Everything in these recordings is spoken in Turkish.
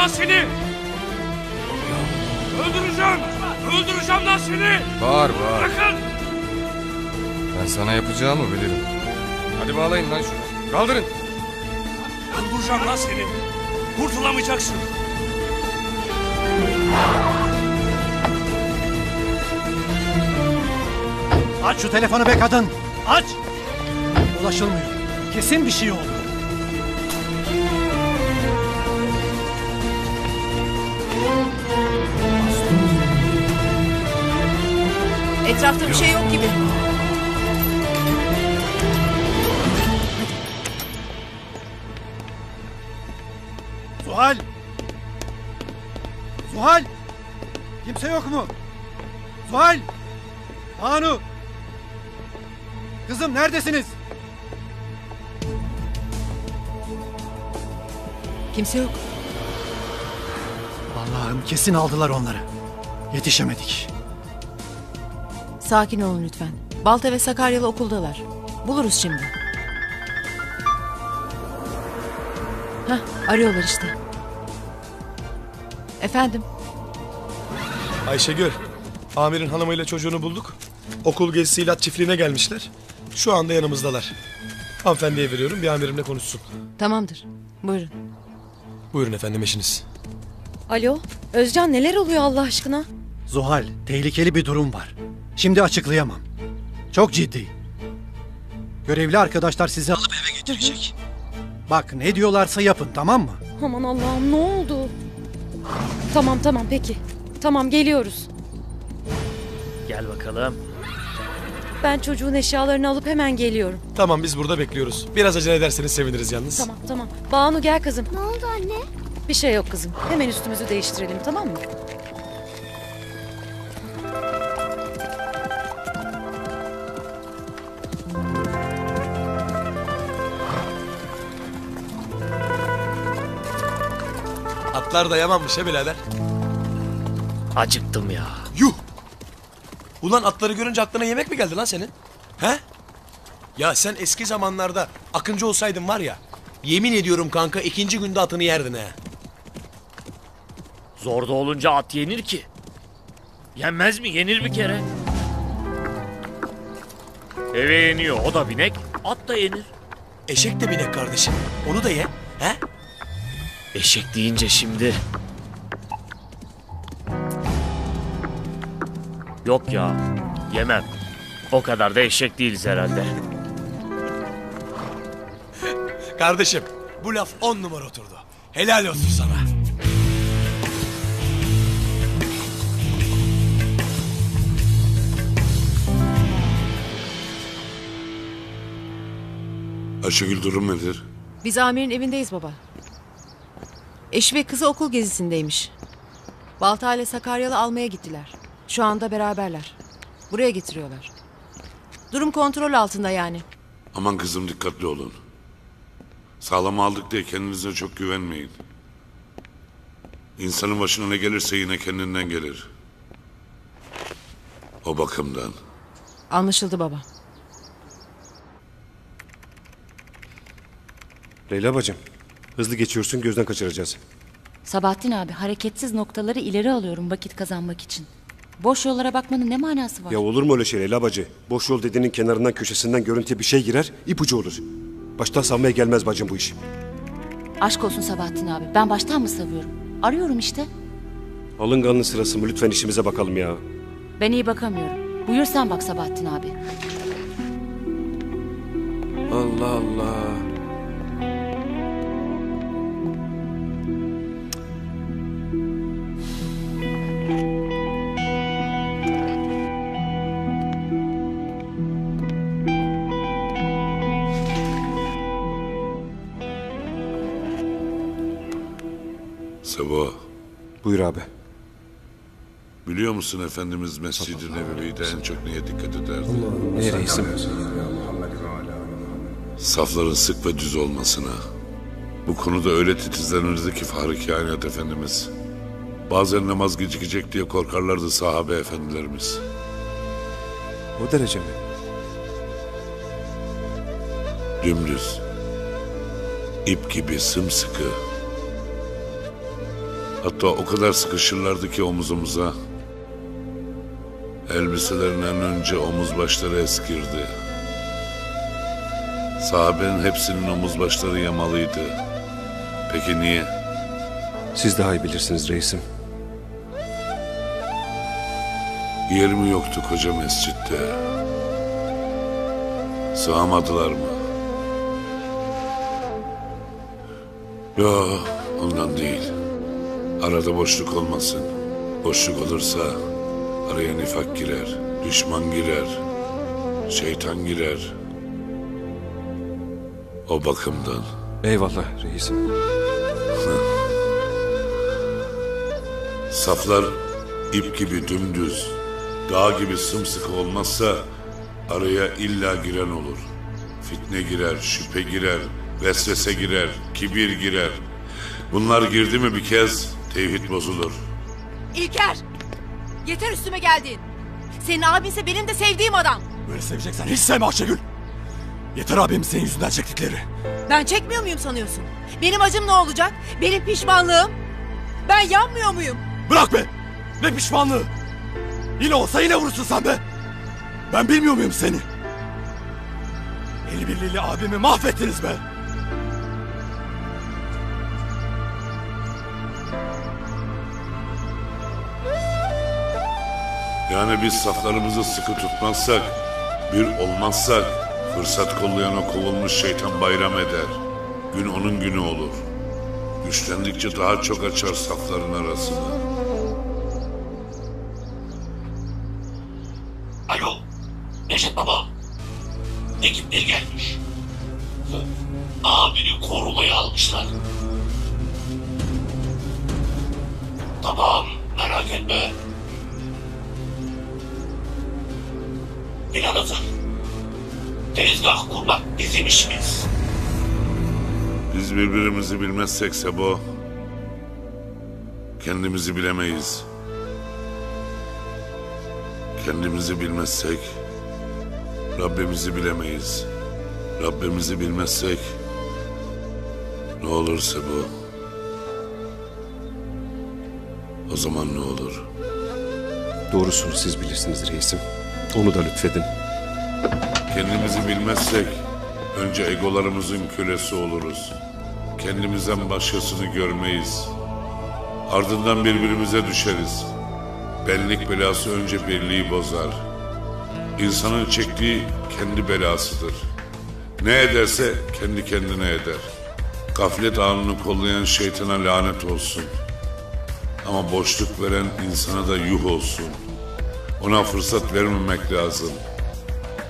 lan seni! Öldüreceğim! Öldüreceğim lan seni! Bağır bağır. Bırakın! Ben sana yapacağımı bilirim. Hadi bağlayın lan şunu. Kaldırın. Öldüreceğim lan seni! Kurtulamayacaksın! Aç şu telefonu be kadın. Aç. Ulaşılmıyor. Kesin bir şey oldu. Etrafta bir şey yok gibi. Zuhal. Zuhal. Kimse yok mu? Zuhal. Banu. Kızım neredesiniz? Kimse yok. Allah'ım kesin aldılar onları. Yetişemedik. Sakin olun lütfen. Balta ve Sakaryalı okuldalar. Buluruz şimdi. Hah, arıyorlar işte. Efendim, Ayşegül, amirin hanımıyla çocuğunu bulduk. Okul gezisiyle at çiftliğine gelmişler. Şu anda yanımızdalar. Hanımefendiye veriyorum bir amirimle konuşsun. tamamdır. Buyurun. Buyurun efendim eşiniz. Alo, Özcan neler oluyor Allah aşkına? Zuhal, tehlikeli bir durum var. Şimdi açıklayamam. Çok ciddi. Görevli arkadaşlar sizi alıp eve getirecek. Bak ne diyorlarsa yapın tamam mı? Aman Allah'ım ne oldu? Tamam tamam peki. Tamam geliyoruz. Gel bakalım. Ben çocuğun eşyalarını alıp hemen geliyorum. Tamam biz burada bekliyoruz. Biraz acele ederseniz seviniriz yalnız. Tamam tamam. Banu gel kızım. Ne oldu anne? Bir şey yok kızım. Hemen üstümüzü değiştirelim tamam mı? Atlar da yamanmış he birader. Acıktım ya. Yuh! Ulan atları görünce aklına yemek mi geldi lan senin? He? Ya sen eski zamanlarda akıncı olsaydın var ya... Yemin ediyorum kanka ikinci günde atını yerdin he. Zorda olunca at yenir ki. Yenmez mi? Yenir bir kere. Eve yeniyor. O da binek. At da yenir. Eşek de binek kardeşim. Onu da ye. He? Eşek deyince şimdi. Yok ya. Yemem. O kadar da eşek değiliz herhalde. Kardeşim bu laf on numara oturdu. Helal olsun sana. Ayşegül durum nedir? Biz amirin evindeyiz baba. Eşi ve kızı okul gezisindeymiş. Balta ile Sakaryalı almaya gittiler. Şu anda beraberler. Buraya getiriyorlar. Durum kontrol altında yani. Aman kızım dikkatli olun. Sağlam aldık diye kendinize çok güvenmeyin. İnsanın başına ne gelirse yine kendinden gelir. O bakımdan. Anlaşıldı baba. Leyla bacım. Hızlı geçiyorsun gözden kaçıracağız. Sabahattin abi hareketsiz noktaları ileri alıyorum vakit kazanmak için. Boş yollara bakmanın ne manası var? Ya olur mu öyle şey Leyla bacı? Boş yol dediğinin kenarından köşesinden görüntüye bir şey girer ipucu olur. Baştan savmaya gelmez bacım bu iş. Aşk olsun Sabahattin abi. Ben baştan mı savuyorum? Arıyorum işte. Alınganlığı sırası mı lütfen işimize bakalım ya. Ben iyi bakamıyorum. Buyur sen bak Sabahattin abi. Allah Allah. Buyur abi. biliyor musun Efendimiz Mescid-i Nebevi'de en çok neye dikkat ederdi? Ne reisim? Safların sık ve düz olmasına. Bu konuda öyle titizlenirdi ki Fahri Kainat Efendimiz. Bazen namaz gecikecek diye korkarlardı sahabe efendilerimiz. O derece mi? Dümdüz. ip gibi sımsıkı. Hatta o kadar sıkışırlardı ki omuzumuza. Elbiselerinden önce omuz başları eskirdi. Sahabenin hepsinin omuz başları yamalıydı. Peki niye? Siz daha iyi bilirsiniz reisim. Yer mi yoktu koca mescitte? Sığamadılar mı? Yo, ondan değil. Arada boşluk olmasın. Boşluk olursa araya nifak girer, düşman girer, şeytan girer. O bakımdan. Eyvallah reisim. Saflar ip gibi dümdüz, dağ gibi sımsıkı olmazsa araya illa giren olur. Fitne girer, şüphe girer, vesvese girer, kibir girer. Bunlar girdi mi bir kez tevhid bozulur. İlker! Yeter üstüme geldin. Senin abinse benim de sevdiğim adam. Böyle seveceksen hiç sevme Ayşegül. Yeter abim senin yüzünden çektikleri. Ben çekmiyor muyum sanıyorsun? Benim acım ne olacak? Benim pişmanlığım? Ben yanmıyor muyum? Bırak be! Ne pişmanlığı! Yine olsa yine vurursun sen be! Ben bilmiyor muyum seni? El birliğiyle abimi mahvettiniz be! Yani biz saflarımızı sıkı tutmazsak, bir olmazsak, fırsat kollayana kovulmuş şeytan bayram eder. Gün onun günü olur. Güçlendikçe daha çok açar safların arasını. Alo, Neşet Baba. Ekipleri gelmiş. Abini korumaya almışlar. Tamam, Plan hazır. Tezgah kurmak bizim işimiz. Biz birbirimizi bilmezsek Sebo, kendimizi bilemeyiz. Kendimizi bilmezsek, Rabbimizi bilemeyiz. Rabbimizi bilmezsek, ne olur Sebo? O zaman ne olur? Doğrusunu siz bilirsiniz reisim. Onu da lütfedin. Kendimizi bilmezsek önce egolarımızın kölesi oluruz. Kendimizden başkasını görmeyiz. Ardından birbirimize düşeriz. Benlik belası önce birliği bozar. İnsanın çektiği kendi belasıdır. Ne ederse kendi kendine eder. Gaflet anını kollayan şeytana lanet olsun. Ama boşluk veren insana da yuh olsun. Ona fırsat vermemek lazım.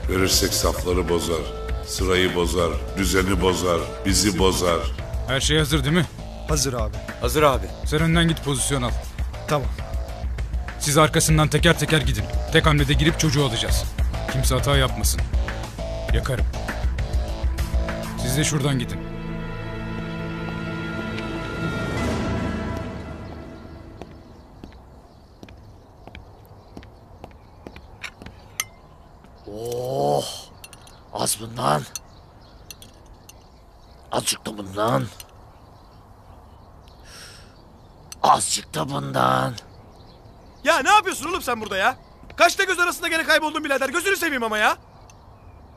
Verirsek safları bozar, sırayı bozar, düzeni bozar, bizi bozar. Her şey hazır değil mi? Hazır abi. Hazır abi. Sen önden git pozisyon al. Tamam. Siz arkasından teker teker gidin. Tek hamlede girip çocuğu alacağız. Kimse hata yapmasın. Yakarım. Siz de şuradan gidin. Oh, az bundan. Azıcık da bundan. Azıcık da bundan. Ya ne yapıyorsun oğlum sen burada ya? Kaçta göz arasında gene kayboldun birader. Gözünü seveyim ama ya.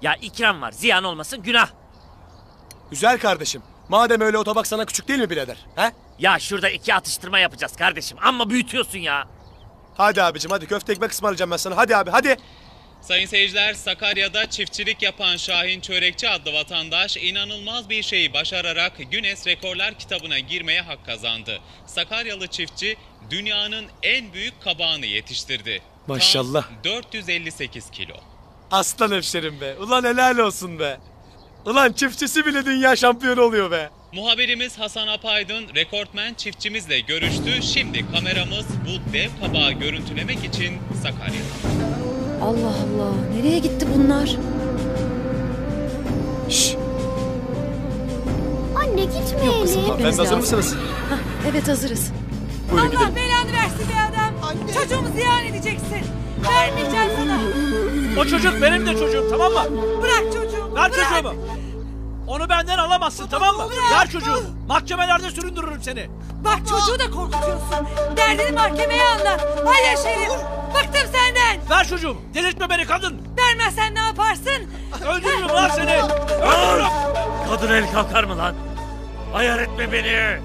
Ya ikram var ziyan olmasın günah. Güzel kardeşim. Madem öyle otobak sana küçük değil mi birader? He? Ya şurada iki atıştırma yapacağız kardeşim ama büyütüyorsun ya. Hadi abicim hadi köfte ekmek ısmarlayacağım ben sana. Hadi abi hadi. Sayın seyirciler, Sakarya'da çiftçilik yapan Şahin Çörekçi adlı vatandaş inanılmaz bir şeyi başararak Guinness Rekorlar kitabına girmeye hak kazandı. Sakaryalı çiftçi dünyanın en büyük kabağını yetiştirdi. Tam Maşallah. 458 kilo. Aslan hemşerim be. Ulan helal olsun be. Ulan çiftçisi bile dünya şampiyonu oluyor be. Muhabirimiz Hasan Apaydın rekortmen çiftçimizle görüştü. Şimdi kameramız bu dev kabağı görüntülemek için Sakarya'da. Allah Allah. Nereye gitti bunlar? Anne gitmeyelim. Ben hazır mısınız? Evet hazırız. Buyurun gidelim. belanı versin be adam. Çocuğumu ziyan edeceksin. Vermeyeceğim sana. O çocuk benim de çocuğum tamam mı? Bırak çocuğumu. Ver çocuğumu. Onu benden alamazsın tamam mı? Ver çocuğumu. Mahkemelerde süründürürüm seni. Bak çocuğu da korkutuyorsun. Derdini mahkemeye anlat. Hayır Şerif. Bıktım senden. Ver çocuğum. Delirtme beni kadın. Vermezsen ne yaparsın? Öldürürüm lan seni. Öldürürüm. Kadın el kalkar mı lan? Ayar etme beni.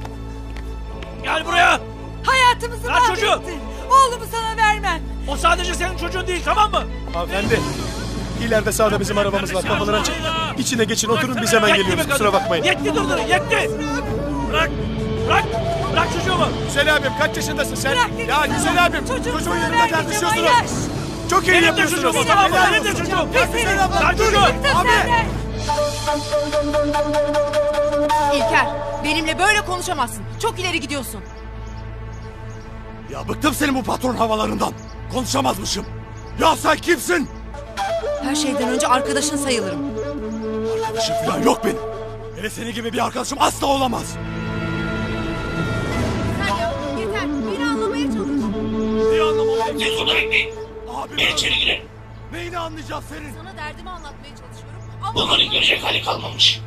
Gel buraya. Hayatımızı Ver çocuğu. mahvettin. Oğlumu sana vermem. O sadece senin çocuğun değil tamam mı? Hanımefendi. İleride sağda bizim arabamız var. Kapıları açık. İçine geçin oturun biz hemen Yetti geliyoruz. Kusura bakmayın. Yetti durdurun yetti. Bırak. Bırak. Bırak çocuğumu. Güzel abim kaç yaşındasın sen? ya güzel abim çocuğun yanında tartışıyorsunuz. Yaş. Çok iyi Benim de yapıyorsunuz. çocuğum o zaman. Helal Benim de olsun. çocuğum. Ya güzel abla. Ver dur. çocuğu. Abi. İlker benimle böyle konuşamazsın. Çok ileri gidiyorsun. Ya bıktım senin bu patron havalarından. Konuşamazmışım. Ya sen kimsin? Her şeyden önce arkadaşın sayılırım. Arkadaşım falan yok benim. Hele senin gibi bir arkadaşım asla olamaz. Neyi anlamam olarak değil. Abi Ben içeri girelim. Neyini anlayacağız senin? Sana derdimi anlatmaya çalışıyorum. Ama Bunların görecek hali kalmamış.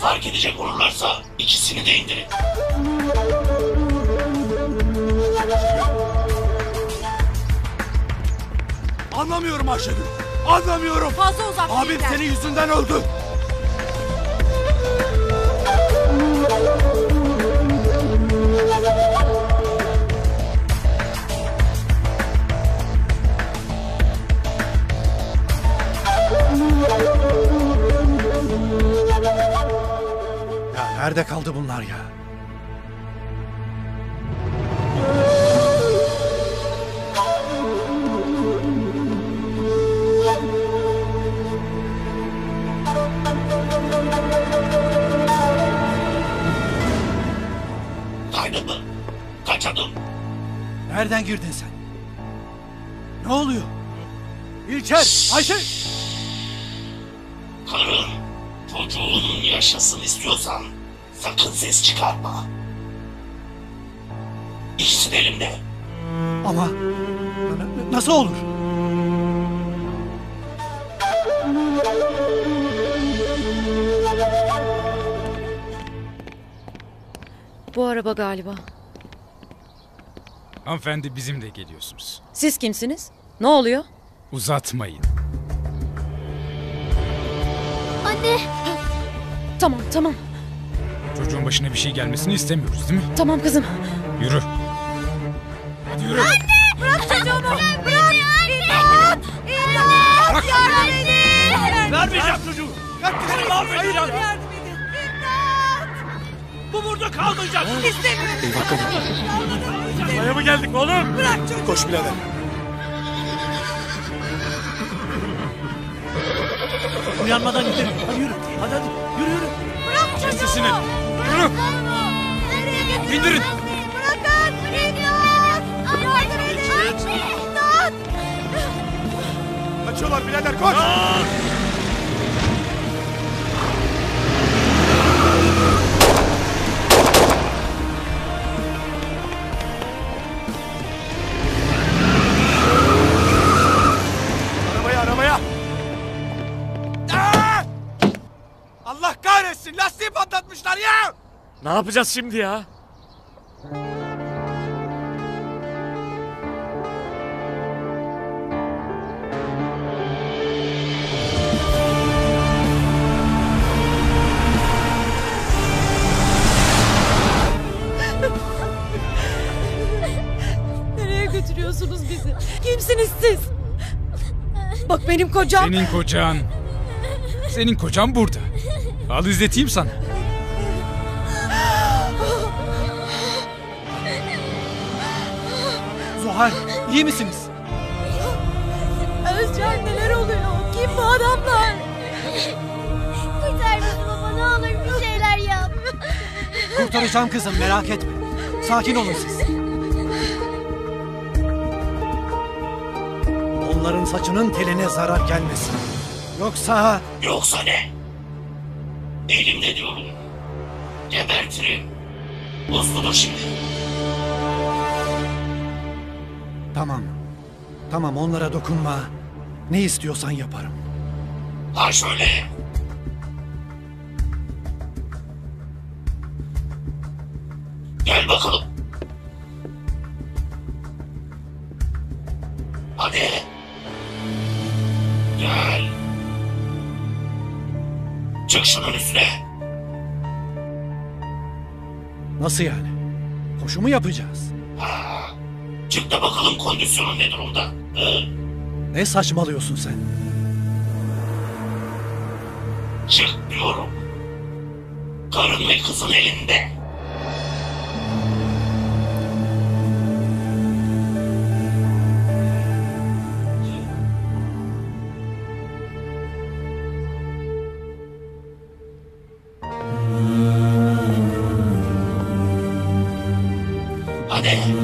Fark edecek olurlarsa ikisini de indirin. Anlamıyorum Ayşegül. Anlamıyorum. Fazla uzak Abim değiller. senin yüzünden öldü. Nerede kaldı bunlar ya? Kaydın mı? Kaç adım? Nereden girdin sen? Ne oluyor? İlker, Ayşe! Sakın ses çıkarma. İkisi de elimde. Ama n- nasıl olur? Bu araba galiba. Hanımefendi bizimle geliyorsunuz. Siz kimsiniz? Ne oluyor? Uzatmayın. Anne. Tamam tamam. Çocuğun başına bir şey gelmesini istemiyoruz değil mi? Tamam kızım. Yürü. Hadi yürü. Bırak çocuğumu. Bırak. İmdat. İmdat. Yardım edin. Vermeyeceğim çocuğu. Seni mahvedeceğim. Yardım edin. Bu burada kalmayacak. İstemiyorum. Eyvah kadın. Buraya mı geldik oğlum? Bırak çocuğumu. Koş birader. Uyanmadan gidelim. Hadi yürü. Hadi hadi. Yürü yürü. Bırak çocuğumu. Sesini. Götürüyorsun? İndirin. Bırakın. İmdat. Yardım edin. İmdat. Kaçıyorlar birader koş. Arabaya Ne yapacağız şimdi ya? Nereye götürüyorsunuz bizi? Kimsiniz siz? Bak benim kocam. Senin kocan. Senin kocan burada. Al izleteyim sana. Zuhal, iyi misiniz? Özcan neler oluyor? Kim bu adamlar? Kurtar bizi baba ne olur bir şeyler yap. Kurtaracağım kızım merak etme. Sakin olun siz. Onların saçının teline zarar gelmesin. Yoksa... Yoksa ne? Elimde diyorum. Gebertirim. Usludur şimdi. Tamam. Tamam onlara dokunma. Ne istiyorsan yaparım. Ha şöyle. Gel bakalım. Hadi. Gel. Çık şunun üstüne. Nasıl yani? Koşu mu yapacağız? Çık da bakalım kondisyonun ne durumda. Hı? Ne saçmalıyorsun sen? Çık diyorum. Karın ve kızın elinde. Hadi.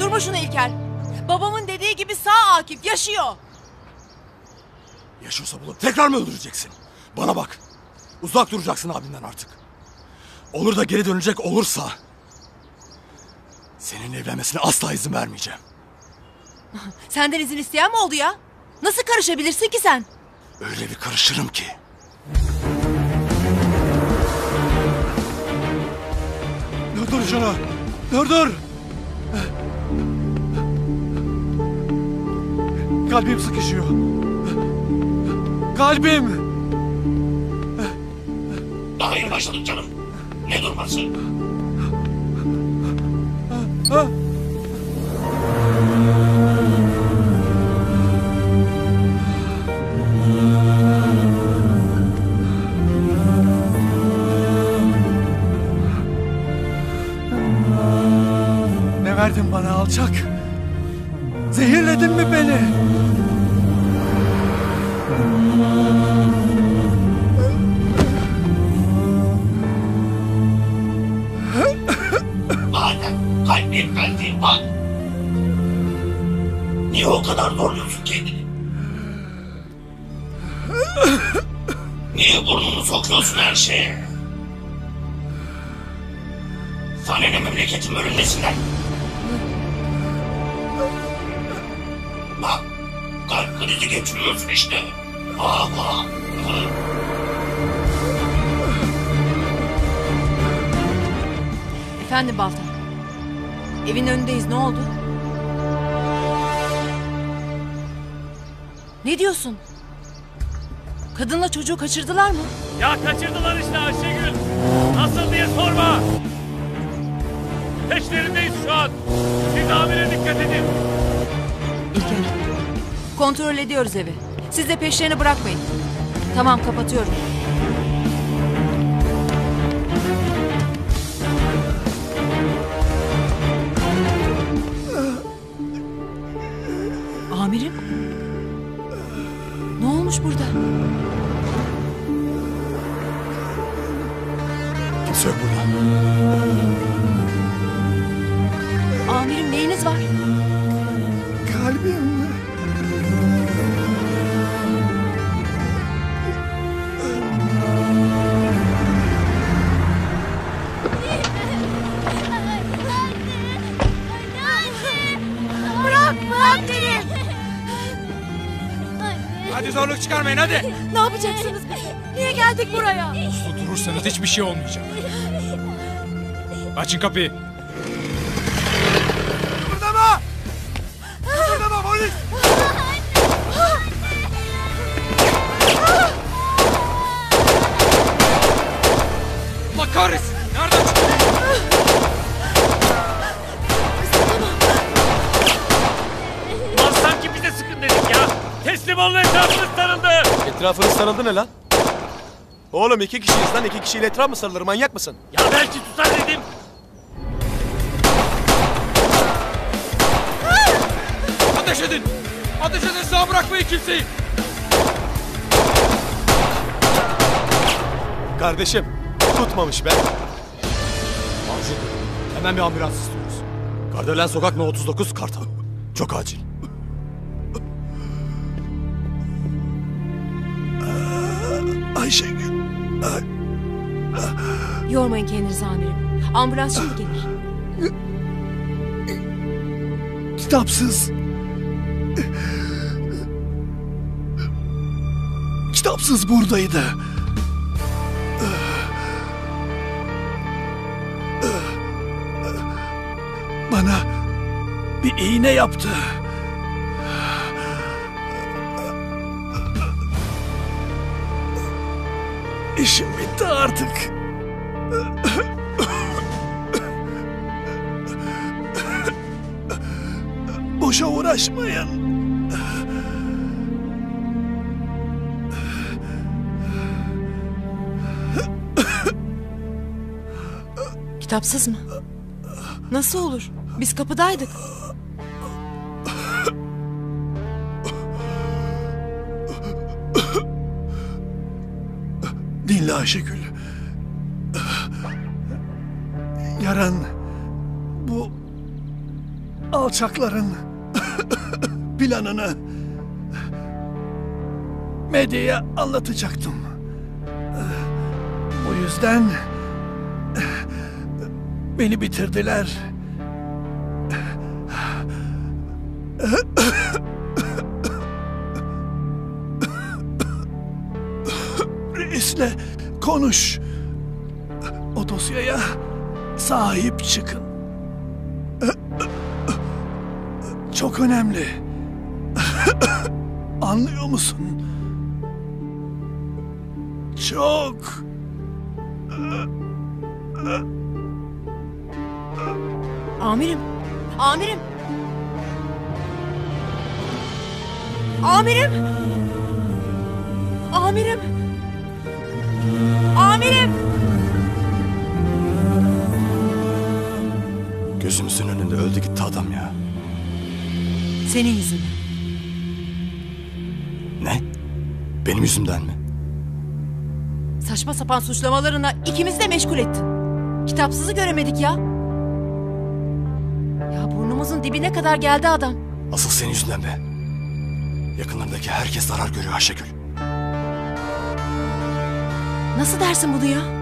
Durma şunu İlker. Babamın dediği gibi sağ Akif yaşıyor. Yaşıyorsa bulup tekrar mı öldüreceksin? Bana bak. Uzak duracaksın abinden artık. Olur da geri dönecek olursa... ...senin evlenmesine asla izin vermeyeceğim. Senden izin isteyen mi oldu ya? Nasıl karışabilirsin ki sen? Öyle bir karışırım ki. Durdur şunu. Durdur. Kalbim sıkışıyor. Kalbim. Daha yeni başladık canım. Ne durması? Ha? Ne verdin bana alçak? Zehirledin mi beni? Madem kalbim kalbim bak. Niye o kadar zorluyorsun kendini? Niye burnunu sokuyorsun her şeye? Sana ne memleketin ölümlesinden? Kalp krizi geçiriyorsun işte. Bak. Efendim Balta. Evin önündeyiz ne oldu? Ne diyorsun? Kadınla çocuğu kaçırdılar mı? Ya kaçırdılar işte Ayşegül. Nasıl diye sorma. Peşlerindeyiz şu an. Siz amire dikkat edin. İlker. Kontrol ediyoruz evi. Siz de peşlerini bırakmayın. Tamam kapatıyorum. Amirim? Ne olmuş burada? Kimse yok Çıkarmayın hadi. Ne yapacaksınız bize? Niye geldik buraya? Uslu durursanız hiçbir şey olmayacak. Açın kapıyı. Etrafınız sarıldı ne lan? Oğlum iki kişiyiz lan iki kişiyle etraf mı sarılır manyak mısın? Ya belki tutar dedim. Ateş edin. Ateş edin sağ bırakmayın kimseyi. Kardeşim tutmamış be. Avcı, hemen bir ambulans istiyoruz. Kardelen Sokak No 39 Kartal. Çok acil. Ayşegül. Yormayın kendinizi amirim. Ambulans şimdi gelir. Kitapsız. Kitapsız buradaydı. Bana bir iğne yaptı. İşim bitti artık. Boşa uğraşmayın. Kitapsız mı? Nasıl olur? Biz kapıdaydık. Ayşegül. Yarın bu alçakların planını medyaya anlatacaktım. Bu yüzden beni bitirdiler. Konuş. O dosyaya sahip çıkın. Çok önemli. Anlıyor musun? Çok. Amirim. Amirim. Amirim. Amirim. Amirim. Gözümüzün önünde öldü gitti adam ya. Senin yüzünden. Ne? Benim yüzümden mi? Saçma sapan suçlamalarına ikimizi de meşgul ettin. Kitapsızı göremedik ya. Ya burnumuzun dibine kadar geldi adam. Asıl senin yüzünden be. Yakınlarındaki herkes zarar görüyor Ayşegül. Nasıl dersin bunu ya?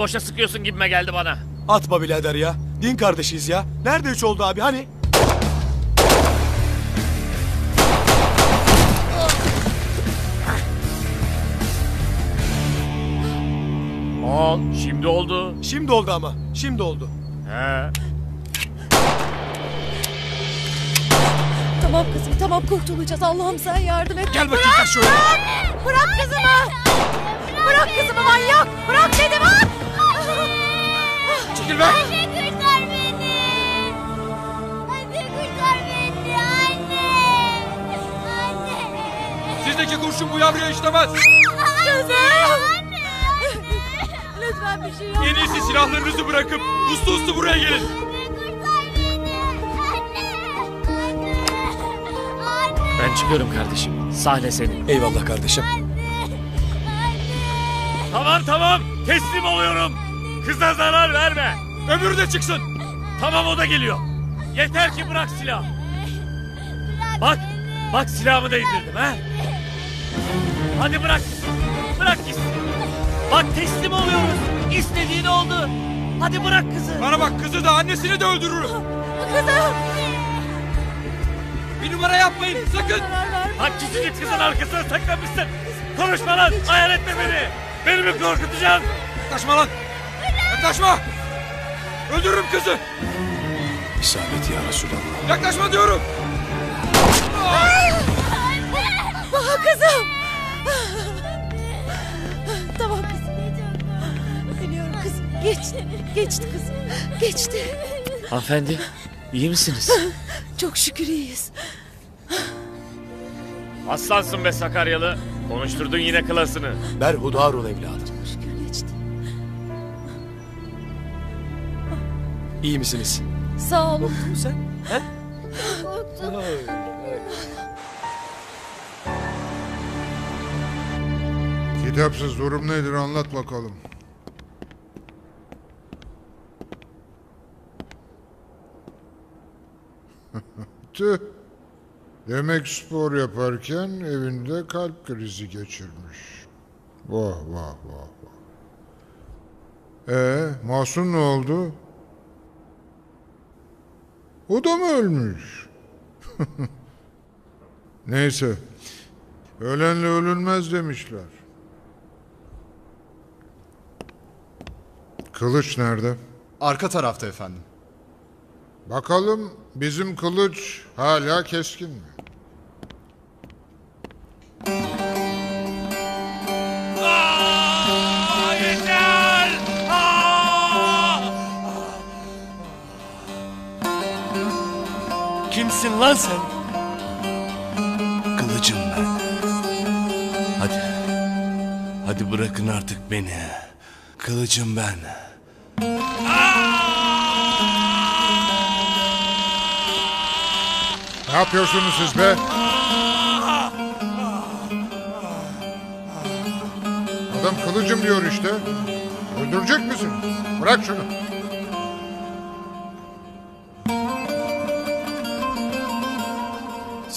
Boşa sıkıyorsun gibime geldi bana. Atma birader ya. Din kardeşiyiz ya. Nerede üç oldu abi hani? Aa, şimdi oldu. Şimdi oldu ama. Şimdi oldu. He. Tamam kızım tamam kurtulacağız. Allah'ım sen yardım et. Gel bakayım sen şöyle. Bırak kızımı. Bırak kızımı manyak. Bırak dedim ha. Çekil be. Anne kurtar beni. Anne kurtar beni anne. Anne. Sizdeki kurşun bu yavruya işlemez. Kızım. Lütfen bir şey yapma. En iyisi silahlarınızı bırakıp uslu uslu buraya gelin. Ben çıkıyorum kardeşim. Sahne senin. Eyvallah kardeşim. Tamam tamam teslim oluyorum. Kıza zarar verme. Öbürü de çıksın. Tamam o da geliyor. Yeter ki bırak silahı. Bak bak silahımı da indirdim ha. Hadi bırak. Bırak gitsin. Bak teslim oluyoruz. İstediğin oldu. Hadi bırak kızı. Bana bak kızı da annesini de öldürürüm. Kızım. Bir numara yapmayın sakın. Bak küçücük kızın arkasına saklamışsın. Konuşma lan. Hayal etme beni. Beni mi korkutacaksın? Yaklaşma lan. Yaklaşma. Öldürürüm kızı. İsabet ya Resulallah. Yaklaşma diyorum. Ah kızım. Tamam kızım. Biliyorum kızım. Geçti. Geçti kızım. Geçti. Hanımefendi iyi misiniz? Çok şükür iyiyiz. Aslansın be Sakaryalı. Konuşturdun yine klasını. Berhudar ol evladım. İyi misiniz? Sağ olun. Sen? He? Kitapsız durum nedir anlat bakalım. Tüh. Demek spor yaparken evinde kalp krizi geçirmiş. Vah vah vah vah. Ee, Masum ne oldu? O da mı ölmüş? Neyse. Ölenle ölünmez demişler. Kılıç nerede? Arka tarafta efendim. Bakalım bizim kılıç hala keskin mi? Kimsin lan sen? Kılıcım ben. Hadi. Hadi bırakın artık beni. Kılıcım ben. Ne yapıyorsunuz siz be? Adam kılıcım diyor işte. Öldürecek misin? Bırak şunu.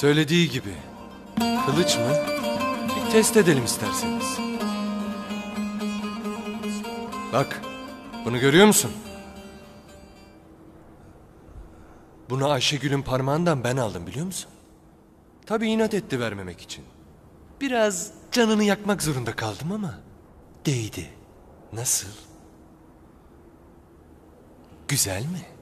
Söylediği gibi. Kılıç mı? Bir test edelim isterseniz. Bak, bunu görüyor musun? Bunu Ayşegül'ün parmağından ben aldım biliyor musun? Tabii inat etti vermemek için. Biraz canını yakmak zorunda kaldım ama değdi. Nasıl? Güzel mi?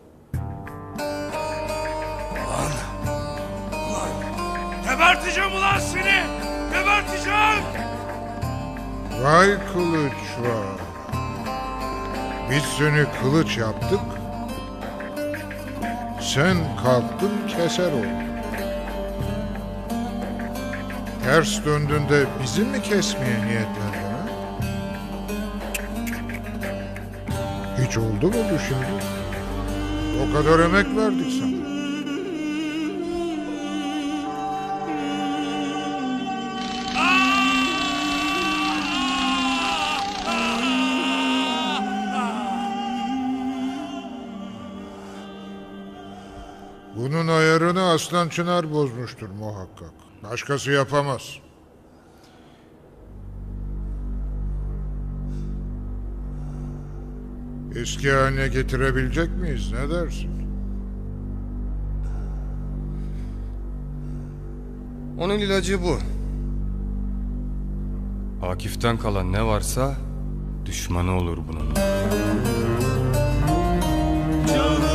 Vay kılıç var. Biz seni kılıç yaptık. Sen kalktın keser oldun. Ters döndüğünde bizi mi kesmeye niyetlendin ha? Hiç oldu mu düşündün? O kadar emek verdik sana. Aslan Çınar bozmuştur muhakkak. Başkası yapamaz. Eski haline getirebilecek miyiz? Ne dersin? Onun ilacı bu. Akif'ten kalan ne varsa düşmanı olur bunun. Canı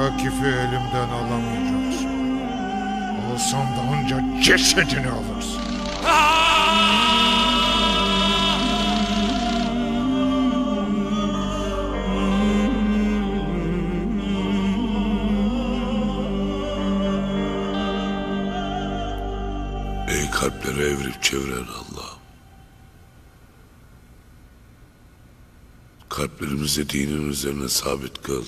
Akif'i elimden alamayacaksın. Alsan da onca cesedini alırsın. Ey kalplere evrip çeviren Allah'ım. Kalplerimizi dinin üzerine sabit kıl.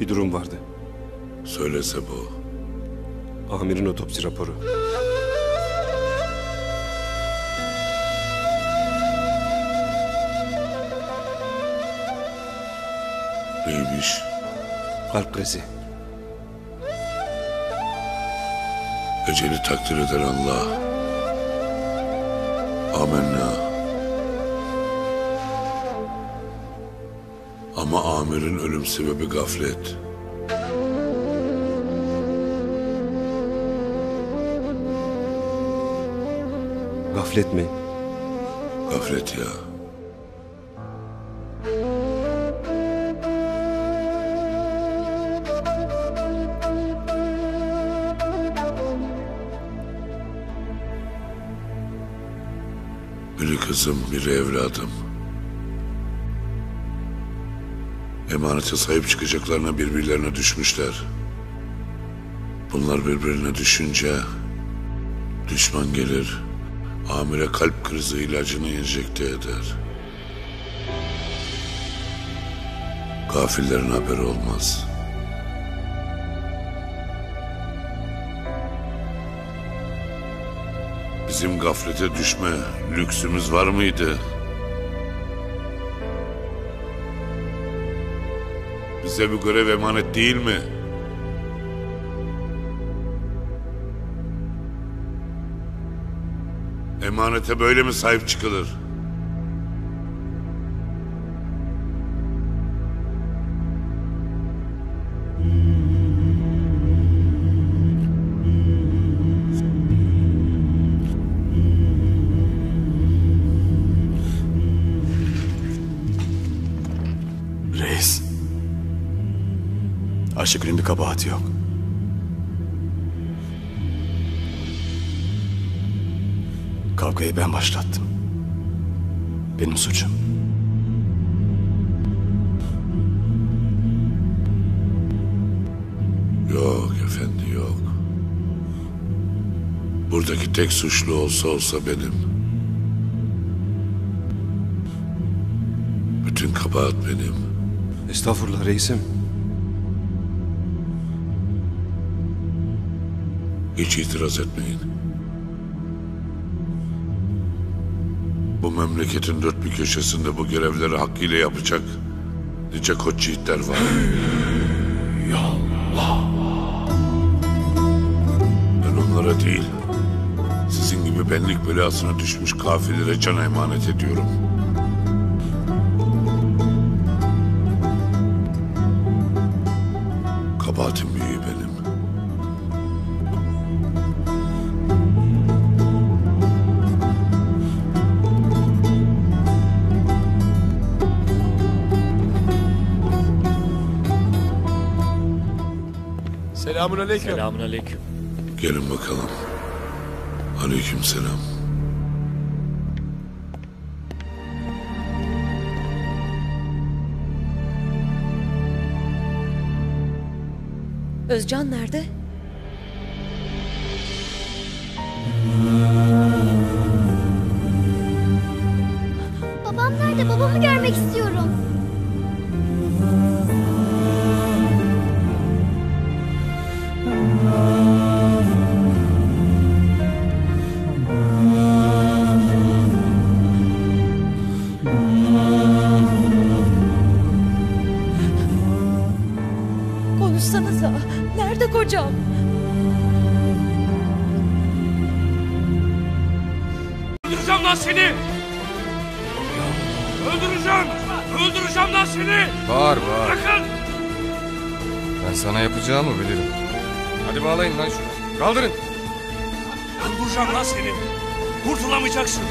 Bir durum vardı. Söylese bu. Amirin otopsi raporu. Neymiş? Kalp krizi. Eceli takdir eden Allah. Amenna. Ama amirin ölüm sebebi gaflet. Gaflet mi? Gaflet ya. Biri kızım, biri evladım. Emanete sahip çıkacaklarına birbirlerine düşmüşler. Bunlar birbirine düşünce düşman gelir, amire kalp krizi ilacını enjekte eder. Gafillerin haberi olmaz. Bizim gaflete düşme lüksümüz var mıydı? Bize bu görev emanet değil mi? Emanete böyle mi sahip çıkılır? Ayşegül'ün bir kabahati yok. Kavgayı ben başlattım. Benim suçum. Yok efendi yok. Buradaki tek suçlu olsa olsa benim. Bütün kabahat benim. Estağfurullah reisim. Hiç itiraz etmeyin. Bu memleketin dört bir köşesinde bu görevleri hakkıyla yapacak nice koç yiğitler var. Ben onlara değil, sizin gibi benlik belasına düşmüş kafirlere can emanet ediyorum. Selamun aleyküm. Selamun aleyküm. Gelin bakalım. Aleyküm selam. Özcan nerede? Babam nerede? Babamı görmek istiyorum. Kaldırın. Öldüreceğim lan seni. Kurtulamayacaksın.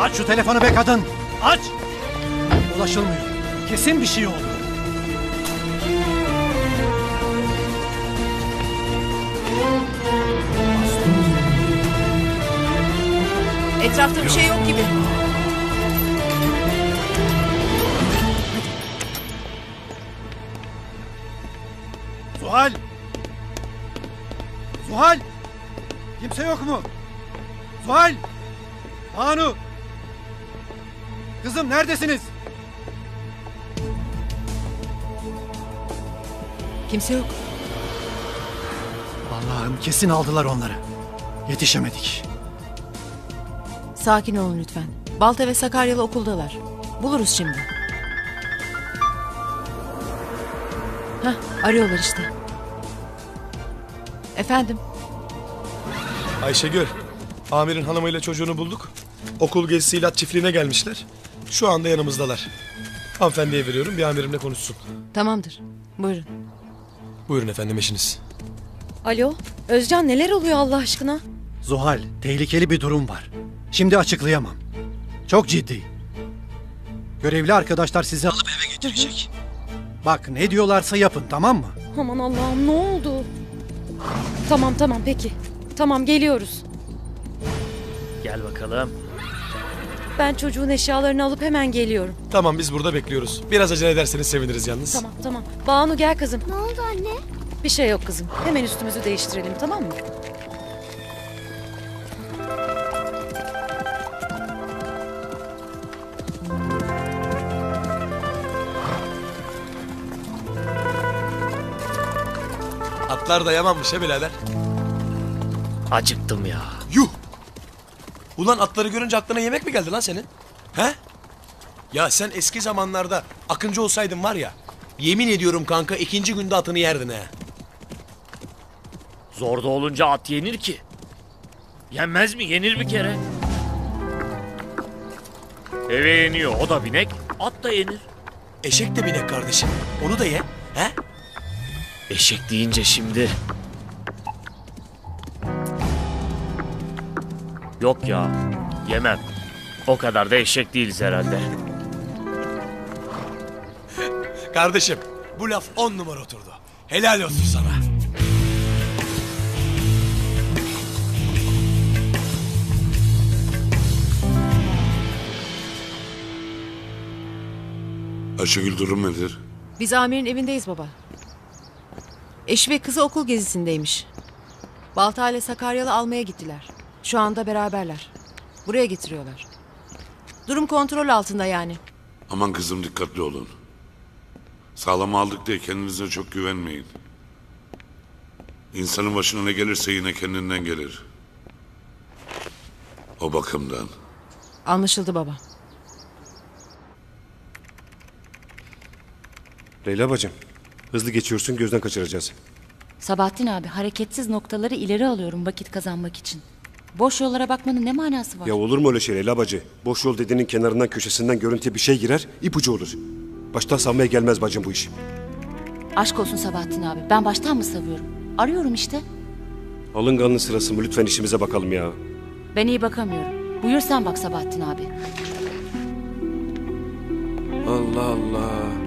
Aç şu telefonu be kadın. Aç. Ulaşılmıyor. Kesin bir şey oldu. Etrafta bir şey yok gibi. Zuhal! Zuhal! Kimse yok mu? Zuhal! Banu! Kızım neredesiniz? Kimse yok. Allah'ım kesin aldılar onları. Yetişemedik. Sakin olun lütfen. Balta ve Sakaryalı okuldalar. Buluruz şimdi. Hah, arıyorlar işte. Efendim, Ayşegül, amirin hanımıyla çocuğunu bulduk. Okul gezisiyle at çiftliğine gelmişler. Şu anda yanımızdalar. Hanımefendiye veriyorum bir amirimle konuşsun. tamamdır. Buyurun. Buyurun efendim eşiniz. Alo Özcan neler oluyor Allah aşkına? Zuhal, tehlikeli bir durum var. Şimdi açıklayamam. Çok ciddi. Görevli arkadaşlar sizi alıp eve getirecek. Bak ne diyorlarsa yapın tamam mı? Aman Allah'ım ne oldu? Tamam tamam peki. Tamam geliyoruz. Gel bakalım. Ben çocuğun eşyalarını alıp hemen geliyorum. Tamam biz burada bekliyoruz. Biraz acele ederseniz seviniriz yalnız. Tamam tamam. Banu gel kızım. Ne oldu anne? Bir şey yok kızım. Hemen üstümüzü değiştirelim tamam mı? Atlar dayanamamış he birader. Acıktım ya. Yuh! Ulan atları görünce aklına yemek mi geldi lan senin? He? Ya sen eski zamanlarda akıncı olsaydın var ya... Yemin ediyorum kanka ikinci günde atını yerdin he. Zorda olunca at yenir ki. Yenmez mi? Yenir bir kere. Eve yeniyor. O da binek. At da yenir. Eşek de binek kardeşim. Onu da ye. He? Eşek deyince şimdi. Yok ya. Yemem. O kadar da eşek değiliz herhalde. Kardeşim bu laf on numara oturdu. Helal olsun sana. Ayşegül durum nedir? Biz amirin evindeyiz baba. Eşi ve kızı okul gezisindeymiş. Balta ile Sakaryalı almaya gittiler. Şu anda beraberler. Buraya getiriyorlar. Durum kontrol altında yani. Aman kızım dikkatli olun. Sağlam aldık diye kendinize çok güvenmeyin. İnsanın başına ne gelirse yine kendinden gelir. O bakımdan. Anlaşıldı baba. Leyla bacım. Hızlı geçiyorsun gözden kaçıracağız. Sabahattin abi hareketsiz noktaları ileri alıyorum vakit kazanmak için. Boş yollara bakmanın ne manası var? Ya olur mu öyle şey Leyla bacı? Boş yol dediğinin kenarından köşesinden görüntüye bir şey girer ipucu olur. Baştan savmaya gelmez bacım bu iş. Aşk olsun Sabahattin abi. Ben baştan mı savuyorum? Arıyorum işte. Alınganlı sırası mı lütfen işimize bakalım ya. Ben iyi bakamıyorum. Buyur sen bak Sabahattin abi. Allah Allah.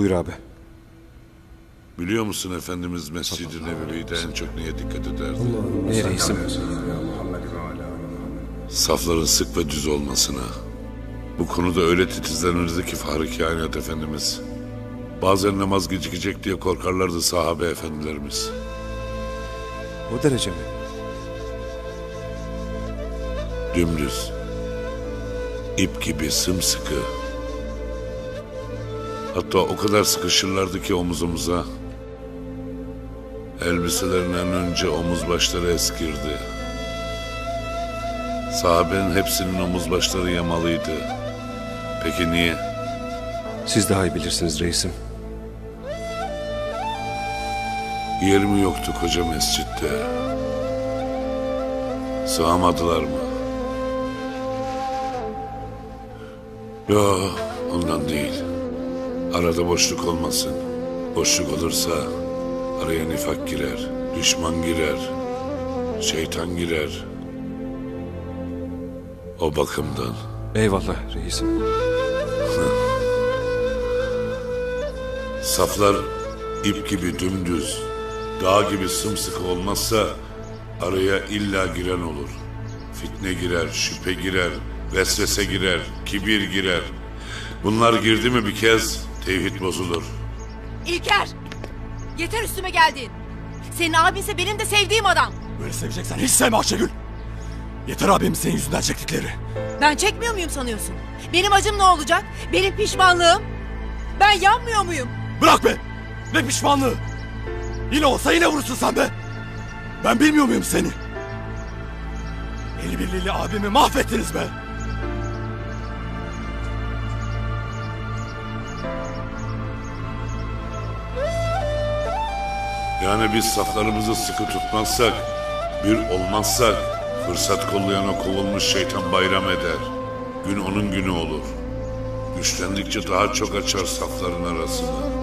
Buyur abi. biliyor musun Efendimiz Mescid-i Nebevi'de en çok neye dikkat ederdi? Ne reisim? Safların sık ve düz olmasına. Bu konuda öyle titizlenirdi ki Fahri Kainat Efendimiz. Bazen namaz gecikecek diye korkarlardı sahabe efendilerimiz. O derece mi? Dümdüz. ip gibi sımsıkı. Hatta o kadar sıkışırlardı ki omuz omuza. Elbiselerinden önce omuz başları eskirdi. Sahabenin hepsinin omuz başları yamalıydı. Peki niye? Siz daha iyi bilirsiniz reisim. Yer mi yoktu koca mescitte? Sığamadılar mı? Yo, ondan değil. Arada boşluk olmasın. Boşluk olursa araya nifak girer, düşman girer, şeytan girer. O bakımdan. Eyvallah reisim. Saflar ip gibi dümdüz, dağ gibi sımsıkı olmazsa araya illa giren olur. Fitne girer, şüphe girer, vesvese girer, kibir girer. Bunlar girdi mi bir kez tevhid bozulur. İlker! Yeter üstüme geldin. Senin abinse benim de sevdiğim adam. Böyle seveceksen hiç sevme Ayşegül. Yeter abim senin yüzünden çektikleri. Ben çekmiyor muyum sanıyorsun? Benim acım ne olacak? Benim pişmanlığım? Ben yanmıyor muyum? Bırak be! Ne pişmanlığı! Yine olsa yine vurursun sen be! Ben bilmiyor muyum seni? El birliğiyle abimi mahvettiniz be! Yani biz saflarımızı sıkı tutmazsak, bir olmazsak, fırsat kollayana kovulmuş şeytan bayram eder. Gün onun günü olur. Güçlendikçe daha çok açar safların arasını.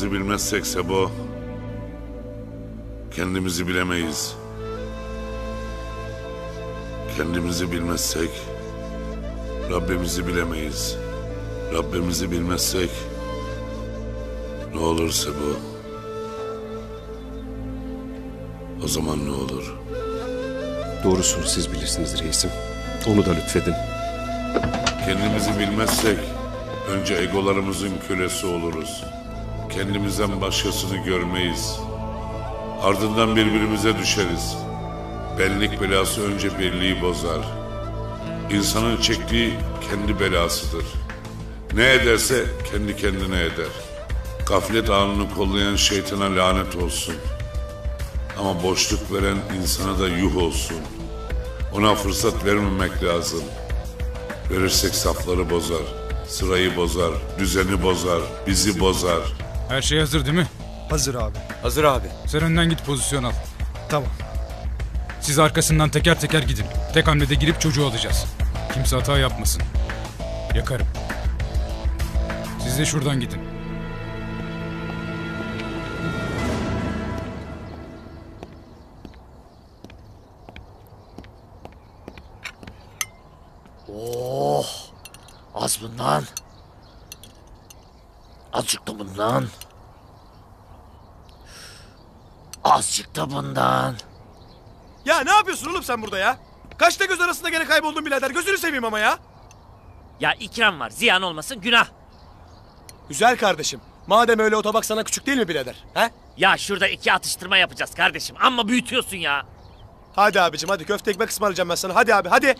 Birbirimizi bilmezsek Sebo, kendimizi bilemeyiz. Kendimizi bilmezsek, Rabbimizi bilemeyiz. Rabbimizi bilmezsek, ne olur Sebo? O zaman ne olur? Doğrusunu siz bilirsiniz reisim. Onu da lütfedin. Kendimizi bilmezsek önce egolarımızın kölesi oluruz. Kendimizden başkasını görmeyiz. Ardından birbirimize düşeriz. Benlik belası önce birliği bozar. İnsanın çektiği kendi belasıdır. Ne ederse kendi kendine eder. Gaflet anını kollayan şeytana lanet olsun. Ama boşluk veren insana da yuh olsun. Ona fırsat vermemek lazım. Verirsek safları bozar, sırayı bozar, düzeni bozar, bizi bozar. Her şey hazır değil mi? Hazır abi. Hazır abi. Sen önden git pozisyon al. Tamam. Siz arkasından teker teker gidin. Tek hamlede girip çocuğu alacağız. Kimse hata yapmasın. Yakarım. Siz de şuradan gidin. Oh! Az bundan. Azıcık da bundan. Azıcık da bundan. Ya ne yapıyorsun oğlum sen burada ya? Kaçta göz arasında gene kayboldun birader. Gözünü seveyim ama ya. Ya ikram var ziyan olmasın günah. Güzel kardeşim. Madem öyle o tabak sana küçük değil mi birader? He? Ya şurada iki atıştırma yapacağız kardeşim. Amma büyütüyorsun ya. Hadi abicim hadi köfte ekmek ısmarlayacağım ben sana. Hadi abi hadi.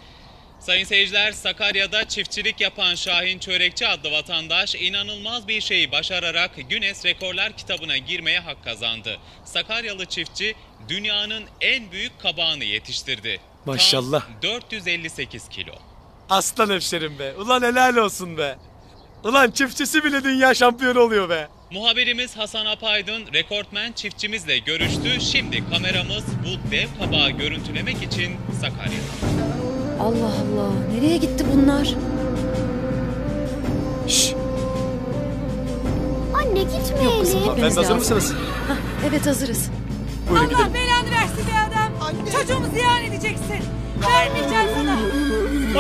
Sayın seyirciler Sakarya'da çiftçilik yapan Şahin Çörekçi adlı vatandaş inanılmaz bir şeyi başararak Guinness Rekorlar kitabına girmeye hak kazandı. Sakaryalı çiftçi dünyanın en büyük kabağını yetiştirdi. Tam Maşallah. 458 kilo. Aslan hemşerim be. Ulan helal olsun be. Ulan çiftçisi bile dünya şampiyonu oluyor be. Muhabirimiz Hasan Apaydın rekortmen çiftçimizle görüştü. Şimdi kameramız bu dev kabağı görüntülemek için Sakarya'da. Allah Allah. Nereye gitti bunlar? Anne gitmeyelim. Gitmemiz lazım. mısınız? Evet hazırız. Buyurun Allah gidelim. belanı versin be adam. Çocuğumu ziyan edeceksin. Vermeyeceğim sana.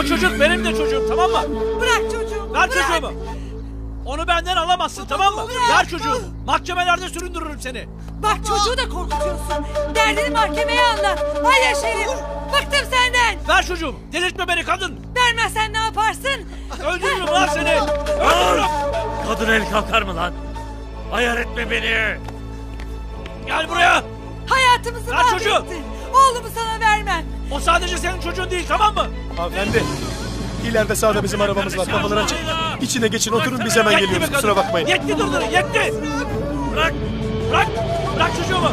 O çocuk benim de çocuğum tamam mı? Bırak çocuğumu. Ver bırak. çocuğumu. Onu benden alamazsın tamam mı? Ver çocuğu. Mahkemelerde süründürürüm seni. Bak çocuğu da korkutuyorsun. Derdini mahkemeye anlat. Hayır Şerif. Bıktım senden. Ver çocuğu. Delirtme beni kadın. Vermezsen ne yaparsın? Öldürürüm lan seni. Öldürürüm. Kadın el kalkar mı lan? Ayar etme beni. Gel buraya. Hayatımızı Ver çocuğu. mahvettin. Oğlumu sana vermem. O sadece senin çocuğun değil tamam mı? Hanımefendi. İleride sağda bizim arabamız var. Kapıları açık. İçine geçin oturun biz hemen geliyoruz. Kusura bakmayın. Yetti durdurun yetti. Bırak. Bırak. Bırak çocuğumu.